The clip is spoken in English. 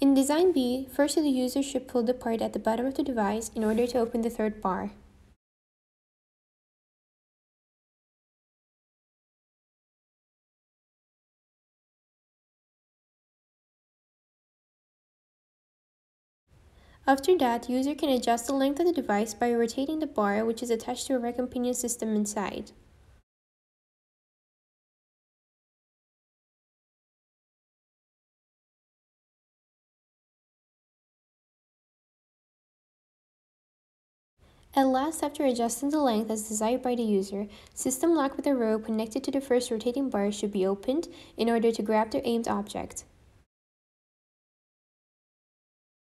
In Design B, first the user should pull the part at the bottom of the device in order to open the third bar. After that, user can adjust the length of the device by rotating the bar which is attached to a rack and pinion system inside. At last, after adjusting the length as desired by the user, system lock with a rope connected to the first rotating bar should be opened in order to grab the aimed object.